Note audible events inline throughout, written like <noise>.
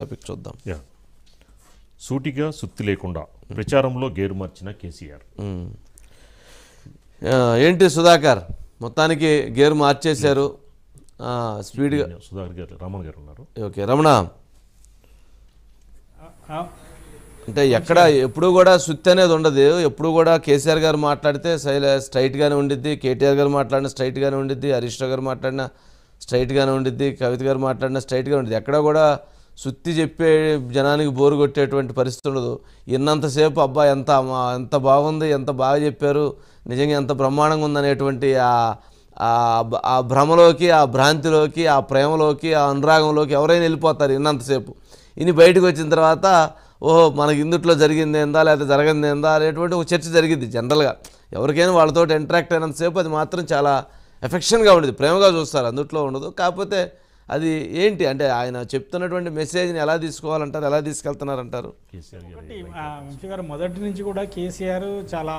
Topic చూద్దాం yeah. సూటిగా సుత్తి లేకుండా ప్రచారంలో గేరు మార్చిన కేసీఆర్. ఏంటి సుధాకర్? మొత్తానికి గేర్ మార్చేశారు. ఆ, స్పీడ్గా సుధాకర్ గారు రామన్ గారు ఉన్నారు. ఓకే రమణ. అంటే ఎక్కడ ఎప్పుడు కూడా సుత్తి అనేది ఉండదు. ఎప్పుడు కూడా కేసీఆర్ గారు మాట్లాడితే సైల స్ట్రైట్గానే ఉండిద్ది కేటీఆర్ గారు మాట్లాడిన స్ట్రైట్గానే ఉండిద్ది హరీష్ రావు గారు మాట్లాడిన స్ట్రైట్గానే ఉండిద్ది కవిత గారు మాట్లాడిన స్ట్రైట్గా ఉండిద్ది. ఎక్కడ కూడా సుత్తి చెప్పే జనానికి బోరు కొట్టేటువంటి పరిస్థితి ఉండదు. ఇన్నంతసేపు అబ్బా ఎంత ఎంత బాగుంది ఎంత బాగా చెప్పారు నిజంగా ఎంత బ్రహ్మాండంగా ఉందనేటువంటి ఆ ఆ ఆ భ్రమలోకి ఆ భ్రాంతిలోకి ఆ ప్రేమలోకి ఆ అనురాగంలోకి ఎవరైనా వెళ్ళిపోతారు ఇన్నంతసేపు. ఇని బయటకు వచ్చిన తర్వాత ఓహో మనకి ఇందుట్లో జరిగింది ఏందా లేకపోతే జరగింది ఏందా అనేటువంటి ఒక చర్చ జరిగింది జనరల్గా. ఎవరికైనా వాళ్ళతో ఇంటరాక్ట్ అయినంతసేపు అది మాత్రం చాలా ఎఫెక్షన్గా ఉండేది ప్రేమగా చూస్తారు అందుట్లో ఉండదు. కాకపోతే అది ఏంటి? అంటే ఆయన చెప్తున్నటువంటి మెసేజ్ని ఎలా తీసుకోవాలంటారు? ఎలా తీసుకెళ్తున్నారంటారు? వంశీ గారు మొదటి నుంచి కూడా కేసీఆర్ చాలా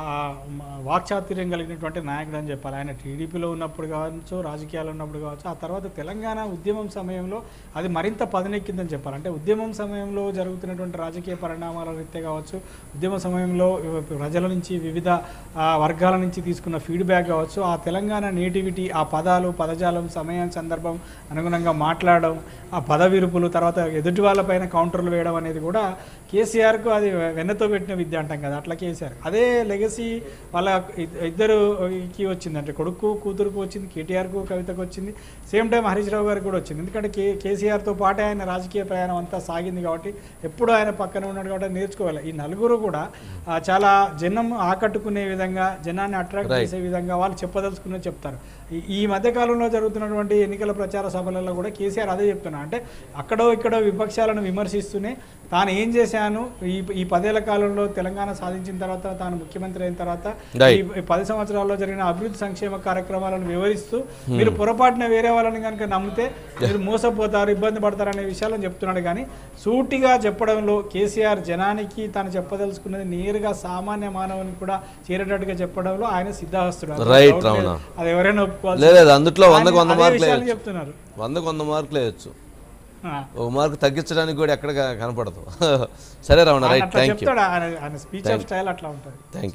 వాక్చాతుర్యం కలిగినటువంటి నాయకుడు అని చెప్పాలి. ఆయన టీడీపీలో ఉన్నప్పుడు కావచ్చు రాజకీయాల్లో ఉన్నప్పుడు కావచ్చు ఆ తర్వాత తెలంగాణ ఉద్యమం సమయంలో అది మరింత పదనెక్కిందని చెప్పాలి. అంటే ఉద్యమం సమయంలో జరుగుతున్నటువంటి రాజకీయ పరిణామాల రీత్యా కావచ్చు ఉద్యమ సమయంలో ప్రజల నుంచి వివిధ ఆ, వర్గాల నుంచి తీసుకున్న ఫీడ్బ్యాక్ కావచ్చు ఆ తెలంగాణ నేటివిటీ ఆ పదాలు పదజాలం సమయం సందర్భం అనుగుణంగా మాట్లాడడం ఆ పద విరుపులు తర్వాత ఎదుటి వాళ్ళపైన కౌంటర్లు వేయడం అనేది కూడా కేసీఆర్కు అది వెన్నతో పెట్టిన విద్య అంటాం కదా అట్లా కేసీఆర్. అదే లెగసీ వాళ్ళ ఇద్- ఇద్దరుకి వచ్చింది అంటే కొడుకు కూతురుకు వచ్చింది కేటీఆర్కు కవితకు వచ్చింది సేమ్ టైం హరీష్ రావు గారికి కూడా వచ్చింది. ఎందుకంటే కే కేసీఆర్తో పాటే ఆయన రాజకీయ ప్రయాణం అంతా సాగింది కాబట్టి ఎప్పుడు ఆయన పక్కన ఉన్నాడు కాబట్టి నేర్చుకోవాలి. ఈ నలుగురు కూడా చాలా జనం ఆకట్టుకునే విధంగా జనాన్ని అట్రాక్ట్ చేసే విధంగా వాళ్ళు చెప్పదలుచుకునే చెప్తారు. ఈ- ఈ మధ్య కాలంలో జరుగుతున్నటువంటి ఎన్నికల ప్రచార సభలలో కూడా కేసీఆర్ అదే చెప్తున్నా అంటే అక్కడో ఇక్కడో విపక్షాలను విమర్శిస్తూనే తాను ఏం చేశాను? ఈ ఈ పదేళ్ళ కాలంలో తెలంగాణ సాధించిన తర్వాత తాను ముఖ్యమంత్రి అయిన తర్వాత. ఈ పది సంవత్సరాల్లో జరిగిన అభివృద్ధి సంక్షేమ కార్యక్రమాలను వివరిస్తూ మీరు పొరపాటున వేరే వాళ్ళని కనుక నమ్మితే మీరు మోసపోతారు ఇబ్బంది పడతారు అనే విషయాలను చెప్తున్నాడు. కానీ సూటిగా చెప్పడంలో కేసీఆర్ జనానికి తాను చెప్పదలుచుకున్నది నేరుగా సామాన్య మానవునికి కూడా చేరేటట్టుగా చెప్పడంలో ఆయన. రమణ. అది ఎవరైనా ఒప్పుకోవాలి అందుట్లో చెప్తున్నారు. వందకు వంద మార్కులు వేయచ్చు. ఒక మార్కు తగ్గించడానికి కూడా ఎక్కడ కనపడదు. <laughs> సరే Ramana right thank you thank you